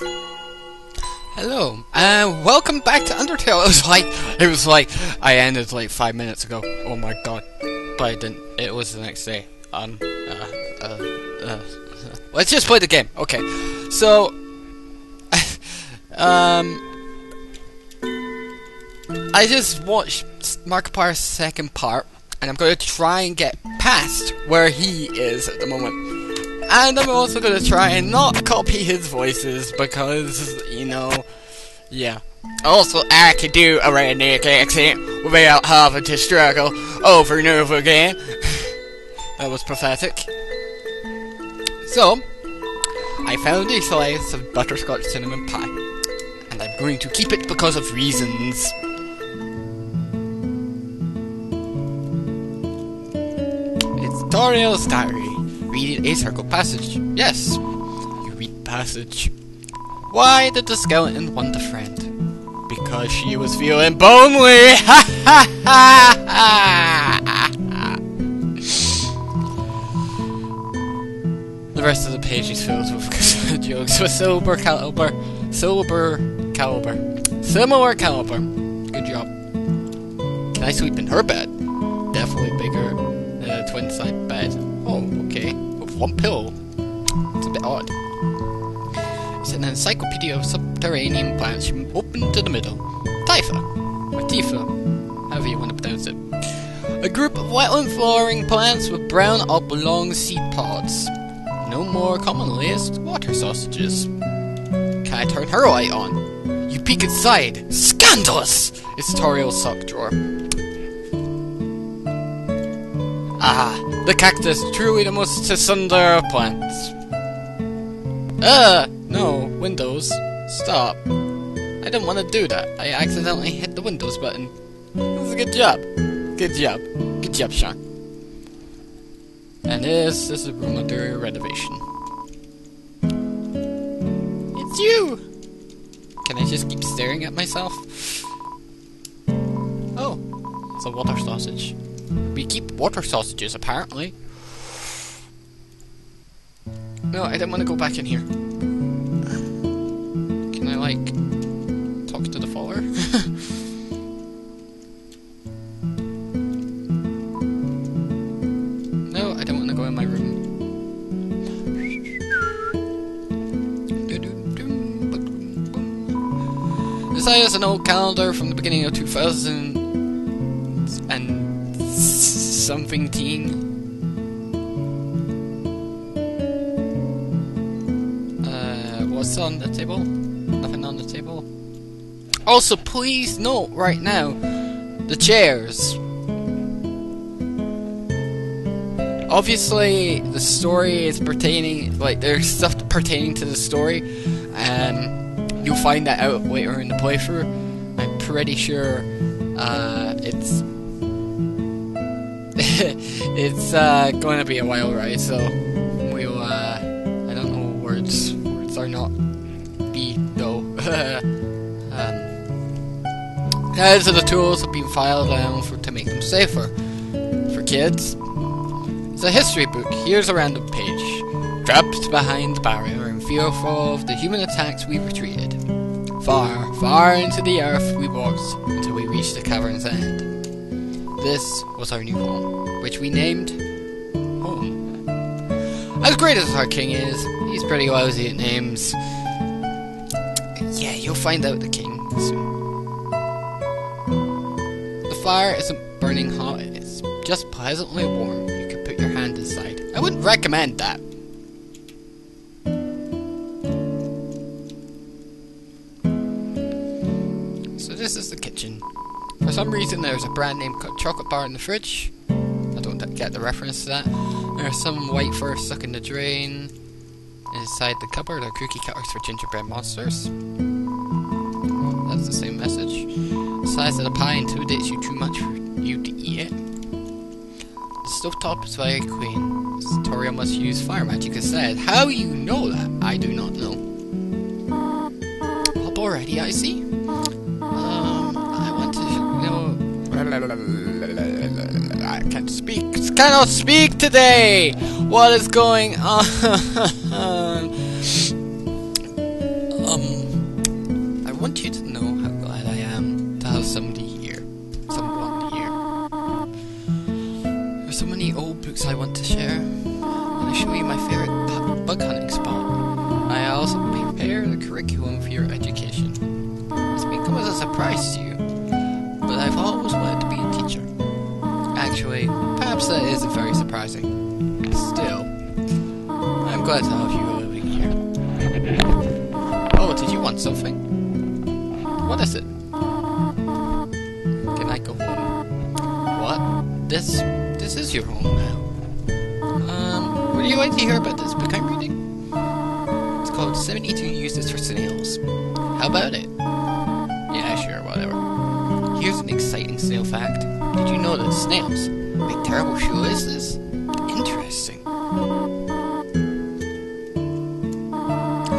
Hello, and welcome back to Undertale. It was like, it was like, I ended like five minutes ago. Oh my god. But I didn't, it was the next day. Um, uh, uh, uh, let's just play the game. Okay. So, um, I just watched Markiplier's second part, and I'm going to try and get past where he is at the moment. And I'm also to try and not copy his voices because, you know, yeah. Also, I could do a redneck accent without having to struggle over and over again. that was pathetic. So, I found a slice of butterscotch cinnamon pie. And I'm going to keep it because of reasons. It's Toriel's diary. Read a circle passage. Yes, you read passage. Why did the skeleton want a friend? Because she was feeling lonely! Ha ha ha! The rest of the page is filled with jokes with silver caliber, silver caliber, similar caliber. Good job. Can I sleep in her bed? Definitely bigger one pill. It's a bit odd. It's an encyclopedia of subterranean plants from open to the middle. Typha. Or Tifa. However you want to pronounce it. A group of wetland flowering plants with brown oblong seed pods. No more commonly as water sausages. Can I turn her light on? You peek inside. Scandalous! It's Toriel's sock drawer. Ah, the cactus, truly the most sunder of plants. Uh, no, Windows, stop. I didn't want to do that. I accidentally hit the Windows button. This is a good job. Good job. Good job, Sean. And this is a room under renovation. It's you! Can I just keep staring at myself? Oh, it's a water sausage. We keep water sausages, apparently. No, I didn't want to go back in here. Can I, like, talk to the faller? no, I don't want to go in my room. This is an old calendar from the beginning of 2000 and something teen. Uh, what's on the table? Nothing on the table. Also, please note right now the chairs. Obviously, the story is pertaining, like, there's stuff pertaining to the story. and you'll find that out later in the playthrough. I'm pretty sure uh, it's it's uh, going to be a while ride, so we'll. Uh, I don't know words. Words are not be though. um, these are the tools that have been filed down for to make them safer for kids. It's a history book. Here's a random page. Trapped behind the barrier and fearful of the human attacks, we retreated. Far, far into the earth we walked until we reached the cavern's end. This was our new home, which we named Home. As great as our king is, he's pretty lousy at names. Yeah, you'll find out the king soon. The fire isn't burning hot, it's just pleasantly warm. You can put your hand inside. I wouldn't recommend that. Some reason there's a brand name chocolate bar in the fridge. I don't get the reference to that. There's some white fur stuck in the drain. Inside the cupboard are cookie cutters for gingerbread monsters. That's the same message. The size of the pie intimidates you too much for you to eat it. The stovetop is by very clean. Toriel must use fire magic instead. How you know that? I do not know. Up already, I see. I can't speak. Cannot speak today. What is going on? um, I want you to know how glad I am to have somebody here, someone here. There's so many old books I want to share. I'll show you my favorite bug hunting spot. I also prepare the curriculum for your education. This may come as a surprise to you, but I've always that isn't very surprising. Still, I'm glad to have you living here. Oh, did you want something? What is it? Can I go home? What? This this is your home now. Um, would you like to hear about this book I'm reading? It's called 72 Uses for Snails. How about it? Yeah, sure, whatever. Here's an exciting snail fact. Did you know that snails make terrible shoelaces? Interesting. I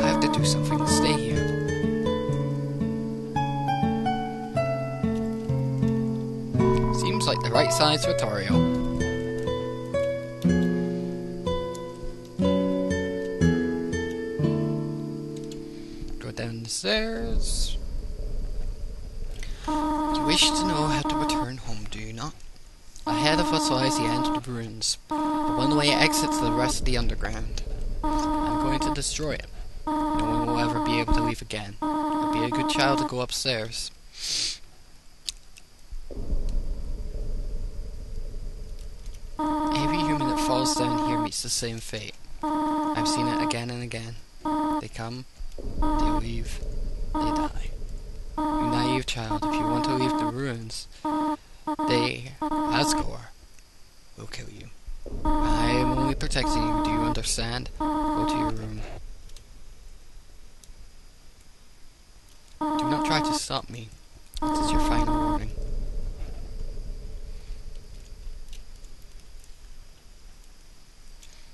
have to do something to stay here. Seems like the right size for Toriel. Go down the stairs. You wish to know how to return home, do you not? Ahead of us lies the end of the ruins, the one way exit the rest of the underground. I'm going to destroy it. No one will ever be able to leave again. I'll be a good child to go upstairs. Every human that falls down here meets the same fate. I've seen it again and again. They come, they leave, they die. You naive child, if you want to leave the ruins, they, Asgore, will kill you. I am only protecting you, do you understand? Go to your room. Do not try to stop me. This is your final warning.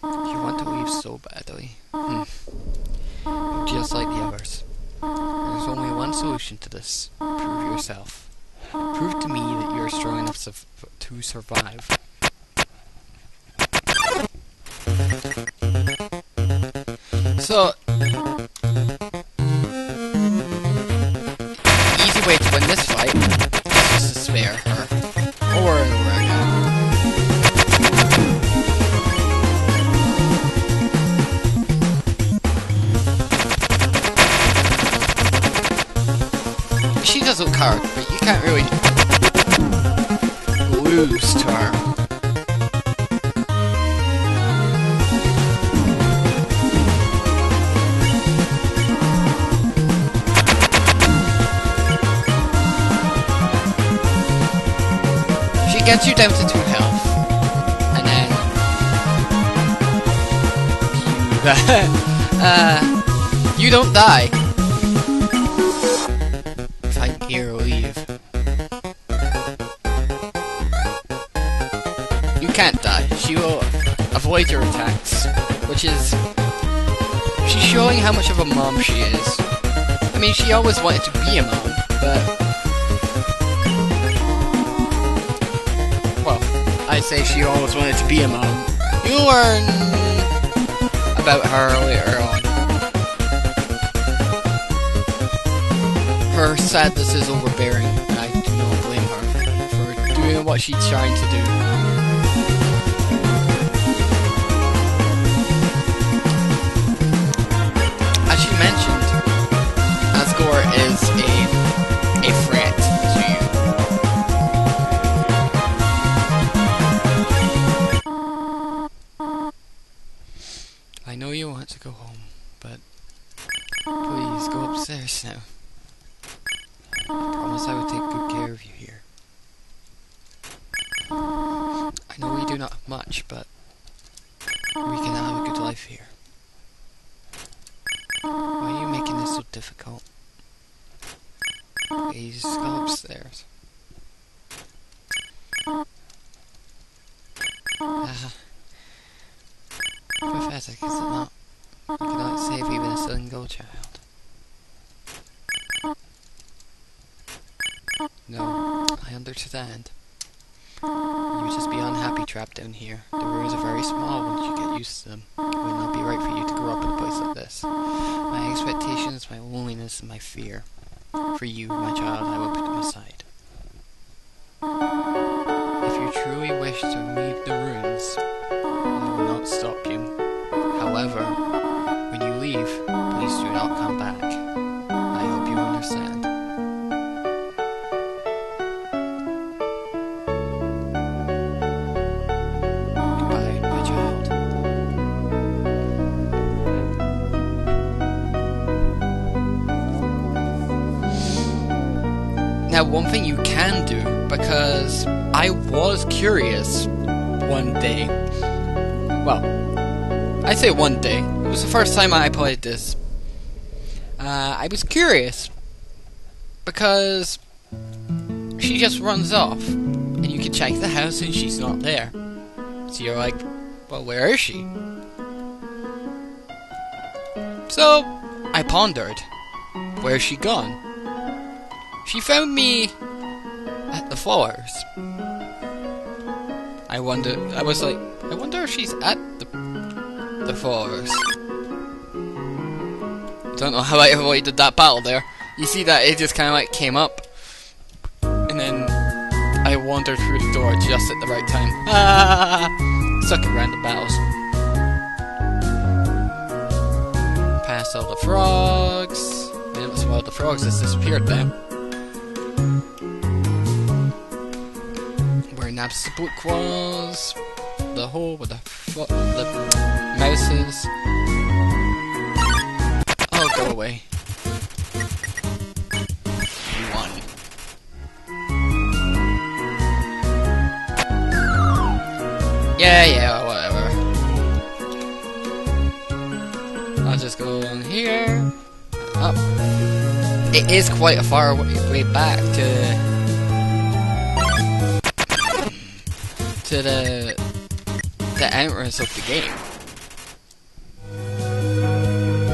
You want to leave so badly. Hmm. Just like the others. There's only one solution to this. Prove yourself. Prove to me that you're strong enough to, to survive. So, She gets you down to two health, and then uh, you don't die. Attacks, which is she's showing how much of a mom she is. I mean, she always wanted to be a mom, but well, I say she always wanted to be a mom. You learn about her later on. Her sadness is overbearing, and I do not blame her for doing what she's trying to do. Cannot save even a single child. No, I understand. You just be unhappy trapped down here. The rooms are very small once you get used to them. It would not be right for you to grow up in a place like this. My expectations, my loneliness, and my fear. For you, my child, I will put them aside. If you truly wish to one thing you can do, because I was curious one day. Well, I say one day. It was the first time I played this. Uh, I was curious because she just runs off, and you can check the house and she's not there. So you're like, well, where is she? So I pondered, where's she gone? She found me at the flowers. I wonder. I was like, I wonder if she's at the the flowers. Don't know how I avoided that battle there. You see that it just kind of like came up, and then I wandered through the door just at the right time. Ah, suck at random battles. Past all the frogs. Man, of the frogs has disappeared now. Where Napstablook was. The hole with the, the mouses. Oh, go away. One. Yeah, yeah, whatever. I'll just go on here. Up. It is quite a far way back to to the the entrance of the game.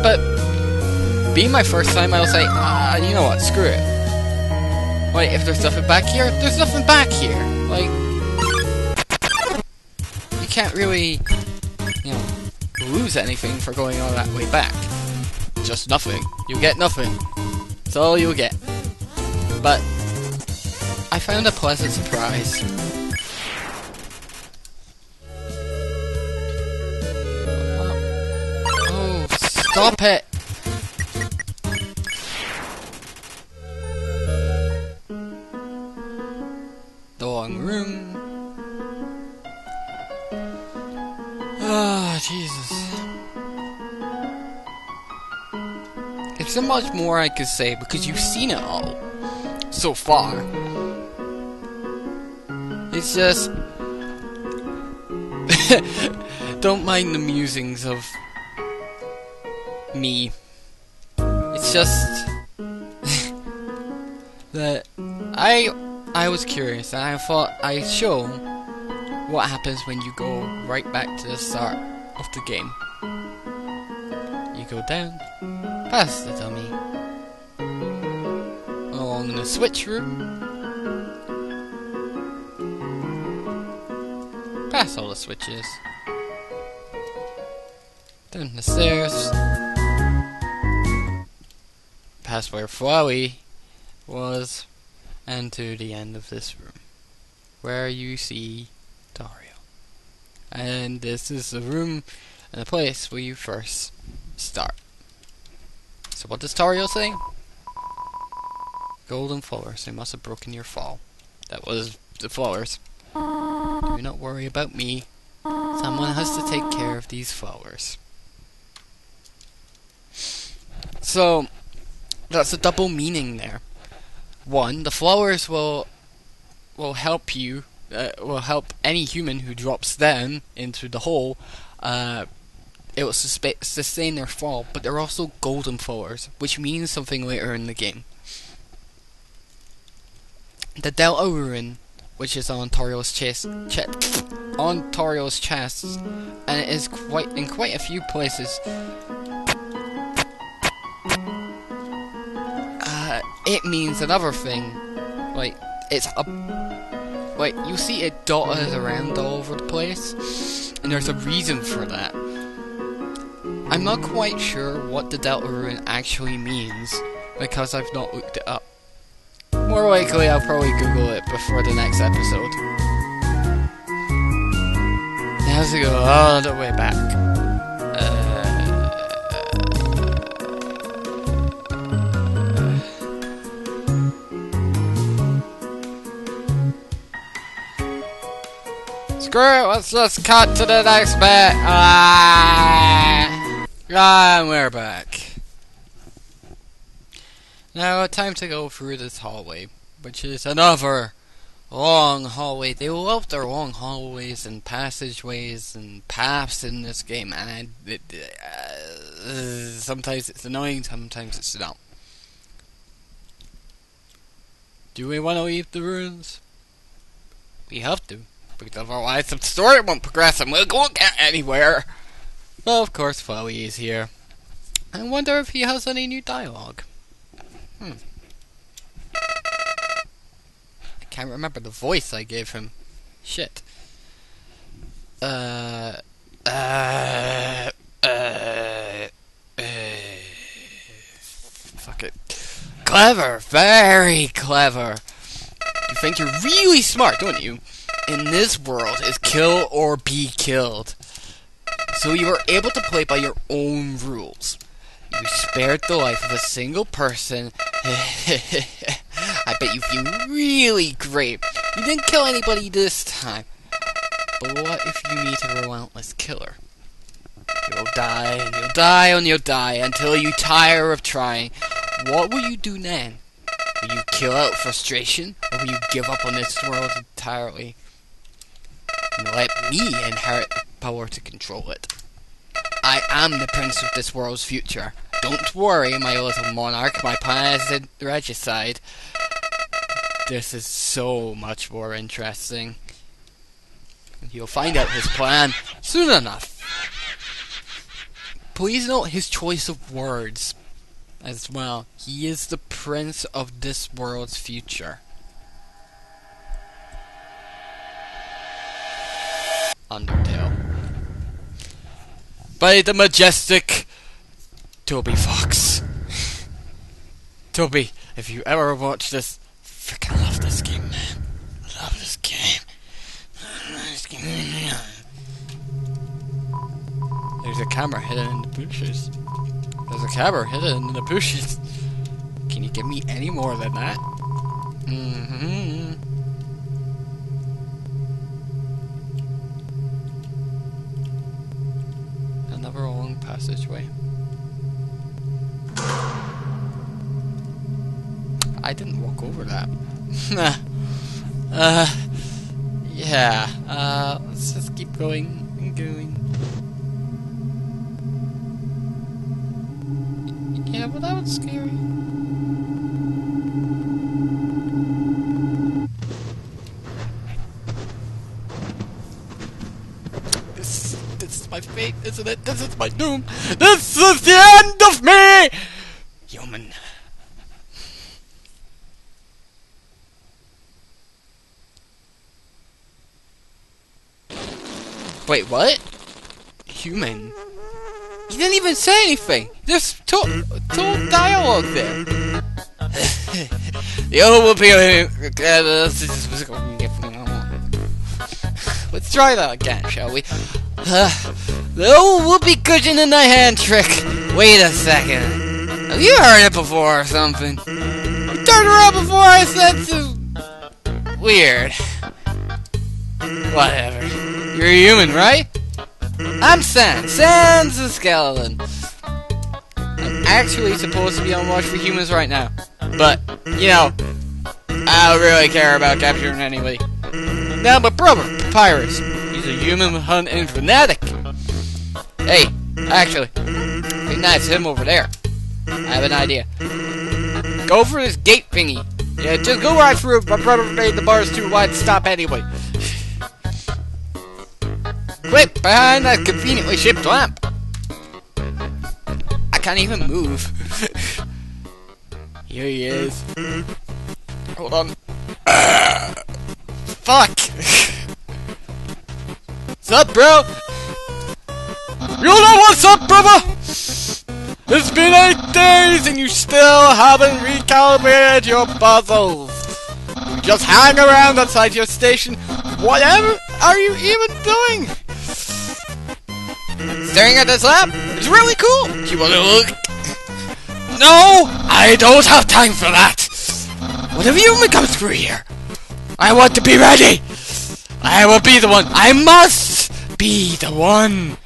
But being my first time, I was like, ah, you know what, screw it. Like, if there's nothing back here, there's nothing back here. Like, you can't really, you know, lose anything for going all that way back. Just nothing. You get nothing. That's all you get. But I found a pleasant surprise. Stop it! The room. Ah, Jesus. There's so much more I could say because you've seen it all so far. It's just. Don't mind the musings of me. It's just that I I was curious and I thought I'd show what happens when you go right back to the start of the game. You go down, past the dummy, along the switch room, past all the switches, down the stairs, past where Flowey was, and to the end of this room, where you see Toriel. And this is the room and the place where you first start. So what does Toriel say? Golden flowers, they must have broken your fall. That was the flowers. Do not worry about me. Someone has to take care of these flowers. So, that's a double meaning there. One, the flowers will will help you, uh, will help any human who drops them into the hole. Uh, it will sustain their fall, but they're also golden flowers, which means something later in the game. The Delta Rune, which is on Toriel's chest, ch- on Toriel's chest, and it is quite in quite a few places. It means another thing, like it's a, like you see it dotted around all over the place, and there's a reason for that. I'm not quite sure what the Delta Rune actually means because I've not looked it up. More likely, I'll probably Google it before the next episode. Has to go all the way back. Screw it, let's just cut to the next bit. Ah, and we're back. Now, time to go through this hallway. which is another long hallway. They love their long hallways and passageways and paths in this game, and it, uh, sometimes it's annoying, sometimes it's not. Do we want to leave the ruins? We have to, because otherwise the story won't progress and we won't get anywhere. Well, of course, Flowey is here. I wonder if he has any new dialogue. Hmm. I can't remember the voice I gave him. Shit. Uh. Uh. Uh. uh fuck it. Clever! Very clever! You think you're really smart, don't you? In this world is kill or be killed. So you are able to play by your own rules. You spared the life of a single person. I bet you feel really great. You didn't kill anybody this time. But what if you meet a relentless killer? You'll die, and you'll die, and you'll die until you tire of trying. What will you do then? Will you kill out frustration, or will you give up on this world entirely? Let me inherit the power to control it. I am the prince of this world's future. Don't worry, my little monarch, my is regicide. This is so much more interesting. You'll find out his plan soon enough. Please note his choice of words as well. He is the prince of this world's future. Undertale. By the majestic Toby Fox. Toby, if you ever watch this, freaking love this game, man. I Love this game. There's a camera hidden in the bushes. There's a camera hidden in the bushes. Can you give me any more than that? Mm-hmm. Another long passageway. I didn't walk over that. uh, yeah, uh, let's just keep going and going. Yeah, but that was scary. Isn't it? This is my doom. This is the end of me! Human. Wait, what? Human? He didn't even say anything. Just told, told dialogue there. the old will be. Let's try that again, shall we? Uh, the old whoopee cushion in the hand trick. Wait a second. Have you heard it before or something? You turned around before I said so. Weird. Whatever. You're a human, right? I'm Sans. Sans a skeleton. I'm actually supposed to be on watch for humans right now. But, you know, I don't really care about capturing anybody. Now, my brother, Papyrus. He's a human hunting fanatic. Hey, actually, think that's him over there. I have an idea. Go for this gate thingy. Yeah, just go right through. My brother made the bars too wide to stop anyway. Quick, behind that conveniently shaped lamp. I can't even move. Here he is. Hold on. Fuck! what's up, bro? You know what's up, brother? It's been eight days and you still haven't recalibrated your puzzles. You just hang around outside your station. Whatever are you even doing? Staring at this lamp? It's really cool. You wanna look? No! I don't have time for that! Whatever you comes through here, I want to be ready! I will be the one. I must be the one!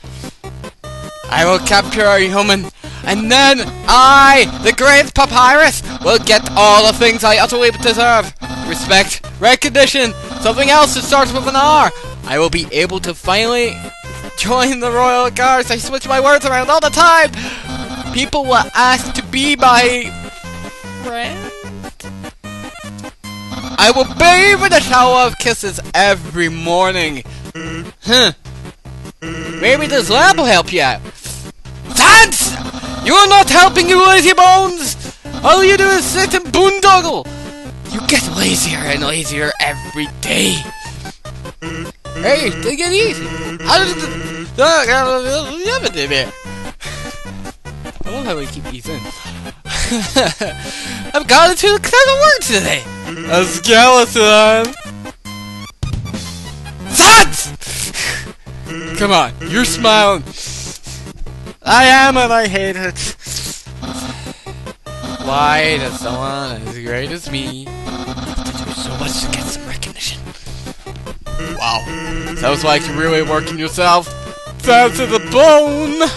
I will capture a human and then I, the great papyrus, will get all the things I utterly deserve. Respect, recognition, something else that starts with an R. I will be able to finally join the royal guards. I switch my words around all the time. People will ask to be my friend. I will bathe in a shower of kisses every morning. Huh. Maybe this lab will help you out. Sans! You are not helping, you lazy bones! All you do is sit and boondoggle! You get lazier and lazier every day. Hey, take it easy. How does the... I love how we keep these in. I've got into the kind of words today. A skeleton. Sans! Come on, you're smiling. I am and I hate it. Why does someone as great as me have to do so much to get some recognition? Wow. Sounds like you're really working yourself down to the bone!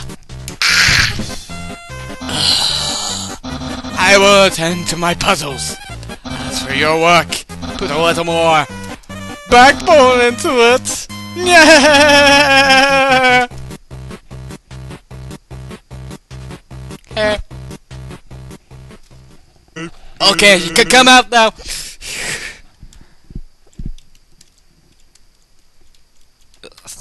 I will attend to my puzzles. As for your work, put a little more backbone into it. Yeah. Okay, you can come out now.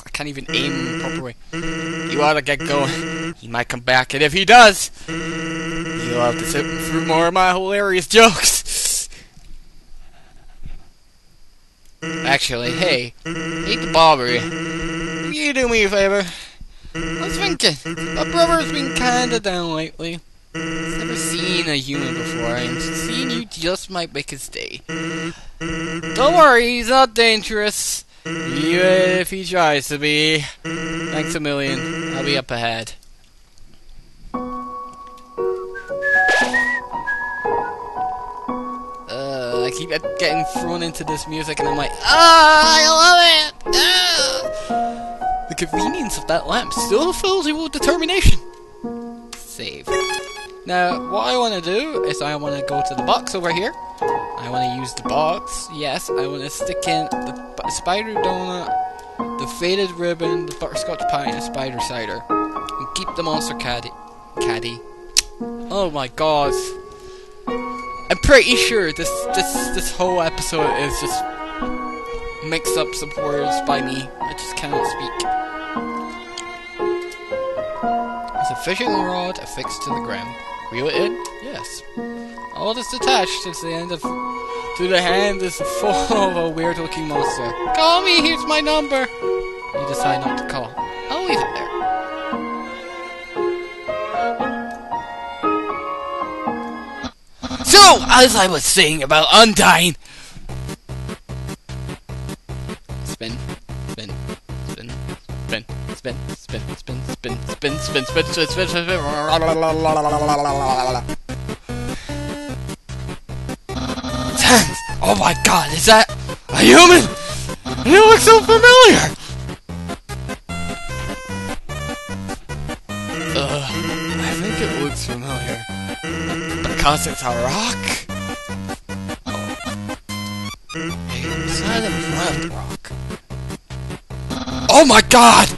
I can't even aim properly. You ought to get going. He might come back, and if he does, you'll have to sit through more of my hilarious jokes. Actually, hey, hate the bobbery. You do me a favor. I was thinking, my brother's been kinda down lately. He's never seen a human before, and seeing you just might make his day. Don't worry, he's not dangerous. Even if he tries to be. Thanks a million. I'll be up ahead. Uh, I keep getting thrown into this music and I'm like, ah, I love it! Ah! Convenience of that lamp still fills you with determination. Save. Now, what I want to do is I want to go to the box over here. I want to use the box. Yes, I want to stick in the spider donut, the faded ribbon, the butterscotch pie, and the spider cider. And keep the monster caddy. Caddy. Oh my god. I'm pretty sure this this this whole episode is just mixed up some words by me. I just cannot speak. There's a fishing rod affixed to the ground. Reel it in? Yes. All that's attached is the end of to the hand is full of a weird looking monster. Call me, here's my number. You decide not to call. I'll leave it there. So, as I was saying about Undyne. Spin, spin, spin, spin, spin, spin, spin, spin, spin, spin, spin, spin, spin, spin, spin. Sans! Uh, oh my god, is that a human? You look so familiar! Ugh, I think it looks familiar. Because it's a rock? Inside of a rock. Uh, oh my god!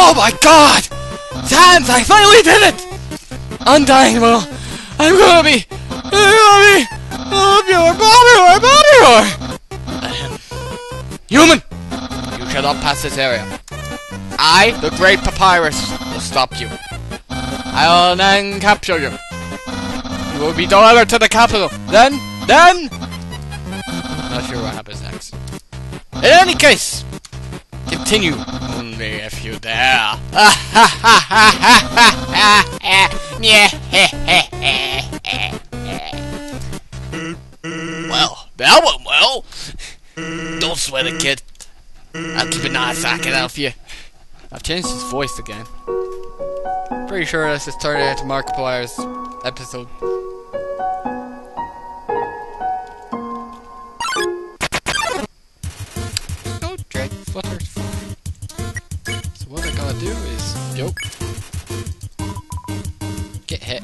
Oh my god! Sans, I finally did it! Undyne will. I'm gonna be. I'm gonna be. Popular, popular, popular! Human! You shall not pass this area. I, the great papyrus, will stop you. I will then capture you. You will be delivered to the capital. Then, then... Not sure what happens next. In any case, continue. Only if you dare. well, that went well. Don't sweat it, kid. I'll keep an eye socket out for you. I've changed his voice again. Pretty sure this is turning into Markiplier's episode. do is go. Get hit.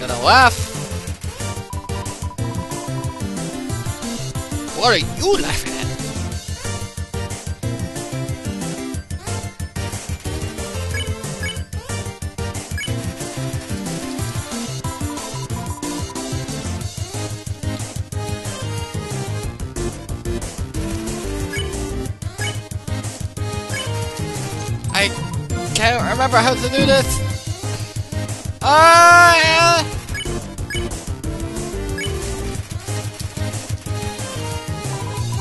Gonna laugh. What are you laughing? Remember how to do this. Ah!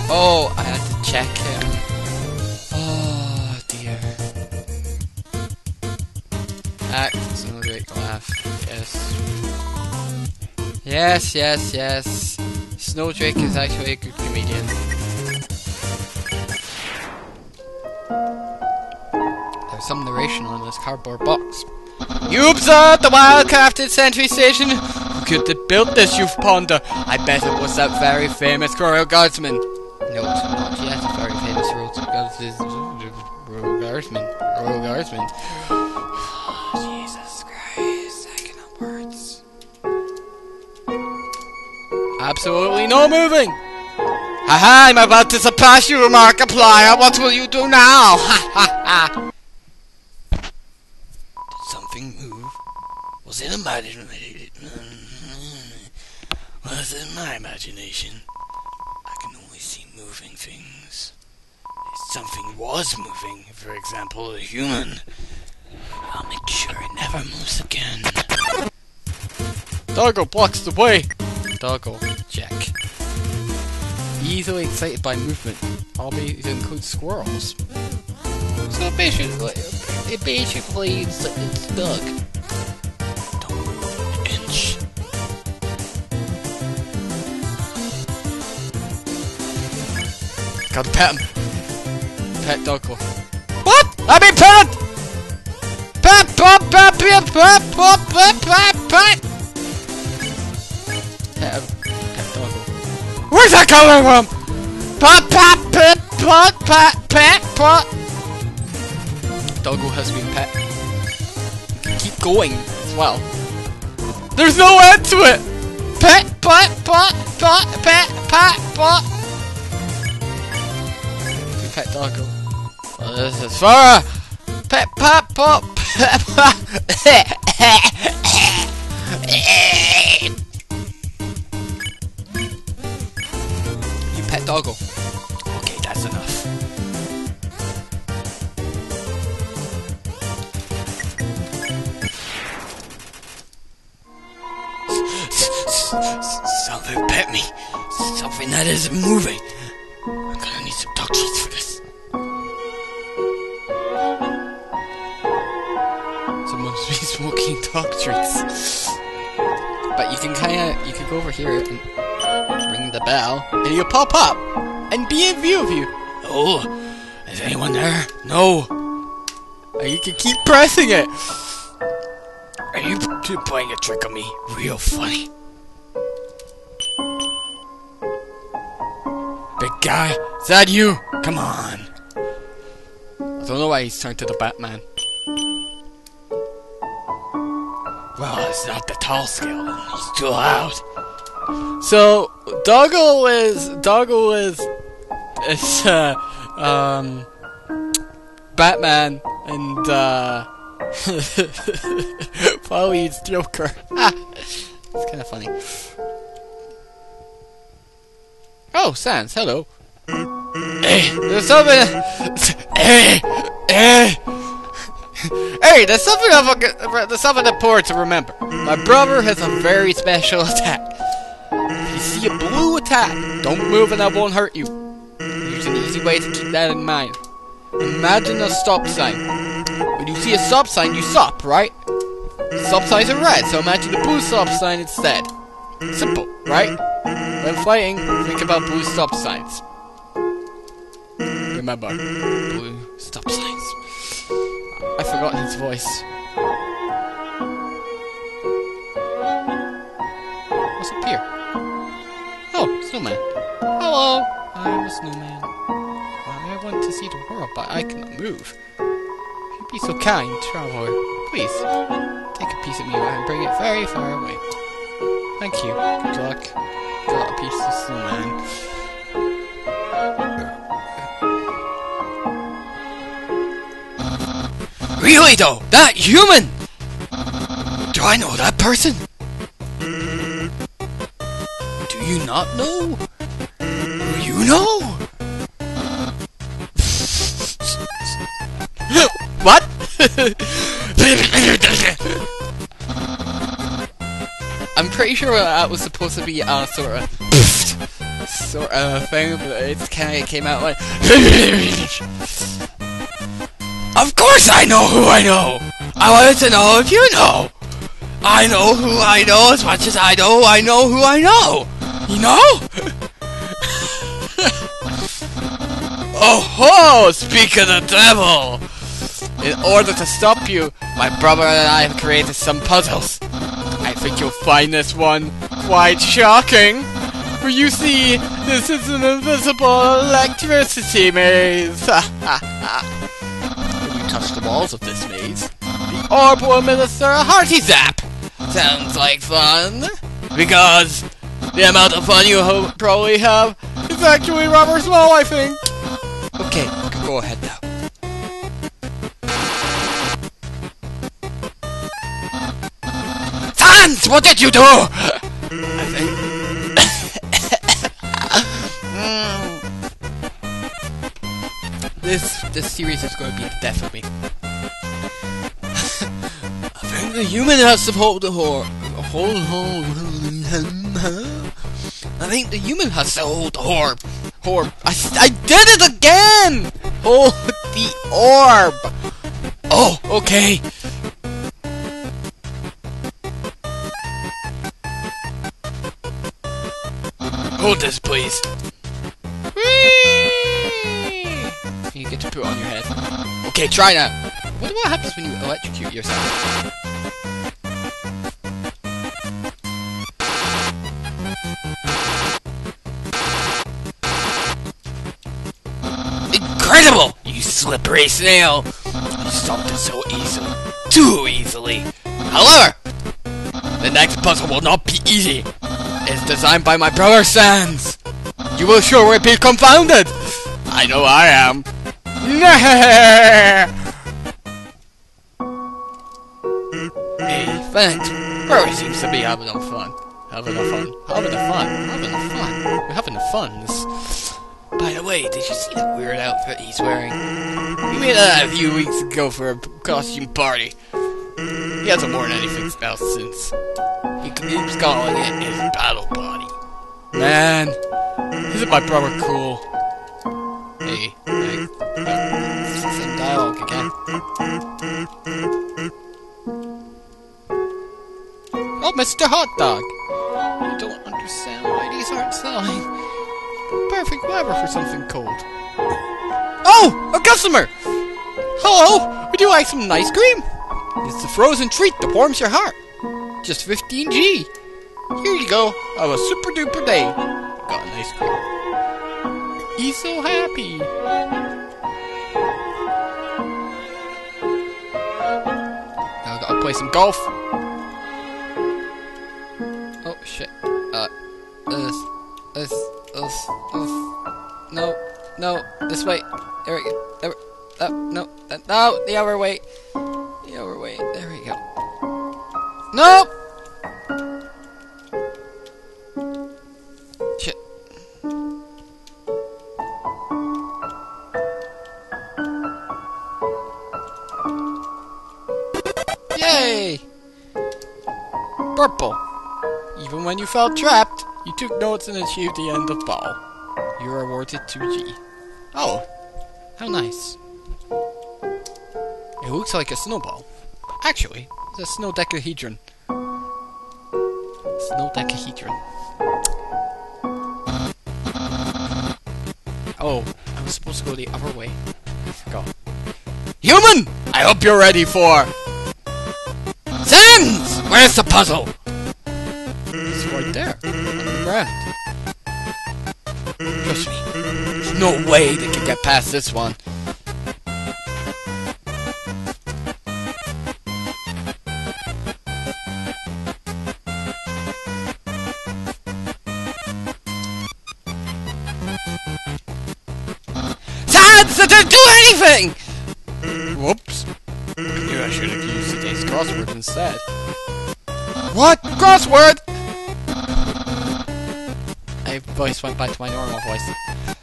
Oh, I had to check him. Oh dear. Act is no great laugh. Yes. Yes, yes, yes. Snowdrake is actually a good comedian. This cardboard box. You observed the well-crafted sentry station? Who could have built this, you ponder? I bet it was that very famous royal guardsman. No, it's not yet a very famous royal guardsman. Royal guardsman. Royal guardsman. Jesus Christ, I cannot words. Absolutely no moving! Haha, I'm about to surpass you, Markiplier! What will you do now? Ha ha ha! something move? Was it imagination? Mm-hmm. Was it my imagination? I can only see moving things. If something was moving, for example, a human, I'll make sure it never moves again. Doggo blocks the way! Doggo, check. Easily excited by movement, albeit it includes squirrels. So basically, it basically it's, it's stuck. Gotta pet him. Pet Doggo. What? I mean pet! Pet, pet, pet, pet, pet, pet, pet, pet, pet! Pet him. Pet Doggo. Where's that coming from? Pet, pet, pet, pet, pet, pet, pet! Doggo has been pet. Keep going as well. There's no end to it! Pet, pet, pet, pet, pet, pet, pet! Pet Doggo. Well, this is for pet, pet, pet. You pet Doggo. Okay, that's enough. Something pet me. Something that isn't moving. I'm gonna need some dog treats for smoking dog treats. But you can kinda, you can go over here and ring the bell, and you'll pop up and be in view of you. Oh, is anyone there? No. You can keep pressing it. Are you playing a trick on me? Real funny. Big guy, is that you? Come on. I don't know why he's turned to the Batman. Well, it's not the tall scale. He's too loud. So, Doggle is Doggle is is uh, um Batman and uh it's Joker. it's kind of funny. Oh, Sans, hello. Hey, there's something. Hey, hey. Hey, there's something of a, there's something important to remember. My brother has a very special attack. If you see a blue attack, don't move and I won't hurt you. Here's an easy way to keep that in mind. Imagine a stop sign. When you see a stop sign, you stop, right? Stop signs are red, so imagine the blue stop sign instead. Simple, right? When fighting, think about blue stop signs. Remember, blue stop signs. I forgot his voice. What's up here? Oh, snowman. Hello, I'm a snowman. Um, I want to see the world, but I cannot move. If you be so kind, traveler, please take a piece of me and bring it very far away. Thank you. Good luck. Got a piece of snowman. Really though, that human! Do I know that person? Do you not know? You know? what? I'm pretty sure that was supposed to be a sort of sort of thing, but it came out like. Course, I know who I know. I wanted to know if you know. I know who I know as much as I know I know who I know. You know? oh ho! Speak of the devil! In order to stop you, my brother and I have created some puzzles. I think you'll find this one quite shocking. For you see, this is an invisible electricity maze. touch the walls of this maze, the orb will administer a hearty zap. Sounds like fun. Because the amount of fun you probably have is actually rather small, I think. Okay, go ahead now. Sans, what did you do? This this series is going to be the death of me. I think the human has to hold the whore. Hold, hold. I think the human has to hold the orb. Orb. I, I did it again! Hold the orb. Oh, okay. Hold this, please. You get to put on your head. Okay, try now. What what happens when you electrocute yourself? Incredible! You slippery snail! You stopped it so easily. Too easily. However, the next puzzle will not be easy. It's designed by my brother Sans. You will surely be confounded. I know I am. Hey, thanks. Brother seems to be having a fun. Having a fun. Having a fun. Having a fun. We're having a fun. By the way, did you see that weird outfit he's wearing? He made that a few weeks ago for a costume party. He hasn't worn anything else since. He keeps calling it his battle body. Man, isn't my brother cool? Uh, same dialogue again. Oh, Mr. Hot Dog! I don't understand why these aren't selling. Perfect weather for something cold. Oh, a customer! Hello, would you like some ice cream? It's a frozen treat that warms your heart. Just 15G. Here you go. Have a super duper day. Got an ice cream. He's so happy. Now I gotta play some golf. Oh shit. Uh, this, this, this, this. No, no, this way. There we go. There, uh, no, uh, no, the other way. The other way. There we go. Nope! Purple. Even when you felt trapped, you took notes and achieved the end of ball. You are awarded 2G. Oh, how nice. It looks like a snowball. Actually, it's a snow decahedron. Snow decahedron. Oh, I was supposed to go the other way. Forgot. Human! I hope you're ready for... Where's the puzzle? It's right there, ground. Trust me, There's no way they can get past this one. Sans! That didn't do anything! Whoops. Knew I should have used today's crossword instead. What? Crossword? My voice went back to my normal voice.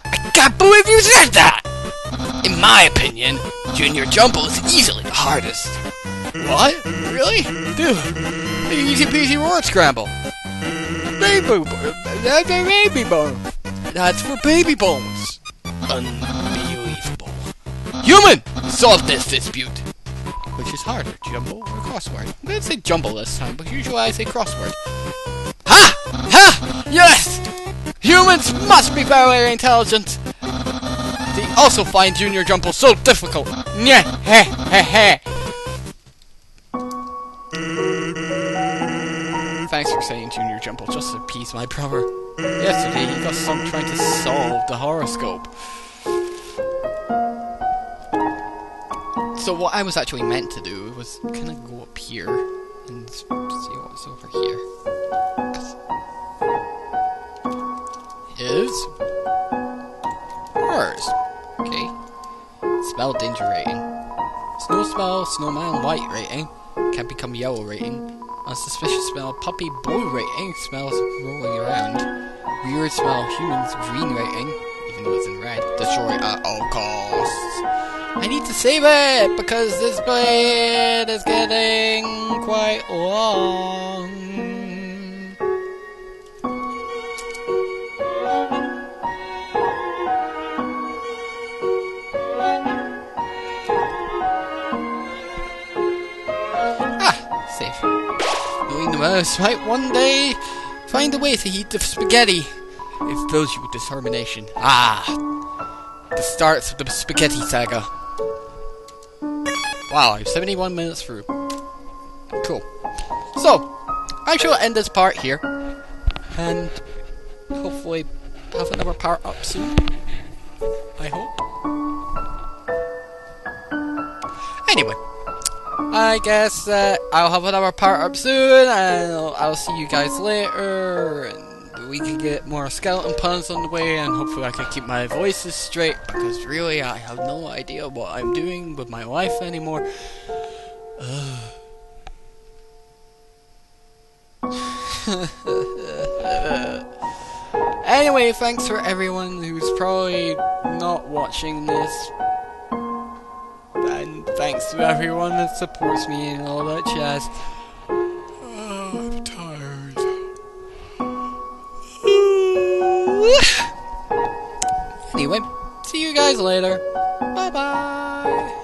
I can't believe you said that! In my opinion, Junior Jumble is easily the hardest. What? Really? Dude, the easy peasy word scramble. Baby, that's a baby bone. That's for baby bones. Unbelievable. Human! Solve this dispute. Harder, jumble or crossword? I'm gonna say jumble this time, but usually I say crossword. Ha! Ha! Yes! Humans must be very intelligent. They also find Junior Jumble so difficult. Nyeh, heh, heh, heh. Thanks for saying Junior Jumble, just to appease my brother. Yesterday he got sunk trying to solve the horoscope. So what I was actually meant to do was kind of go up here and see what's over here. Is hers. Okay. Spell danger rating. Snow spell, snowman white rating. Can become yellow rating. Unsuspicious smell, puppy blue rating. Smells rolling around. Weird smell, humans green rating. Even though it's in red. Destroy at all costs. I need to save it because this blade is getting quite long. Ah, safe. Knowing the mouse might one day find a way to heat the spaghetti. It fills you with determination. Ah, the starts of the spaghetti saga. Wow, I'm 71 minutes through. Cool. So, I shall end this part here. And hopefully have another part up soon. I hope. Anyway, I guess uh, I'll have another part up soon, and I'll, I'll see you guys later. We can get more skeleton puns on the way, and hopefully I can keep my voices straight because really I have no idea what I'm doing with my life anymore. anyway, thanks for everyone who's probably not watching this. And thanks to everyone that supports me and all that jazz. Anyway, see you guys later. Bye bye.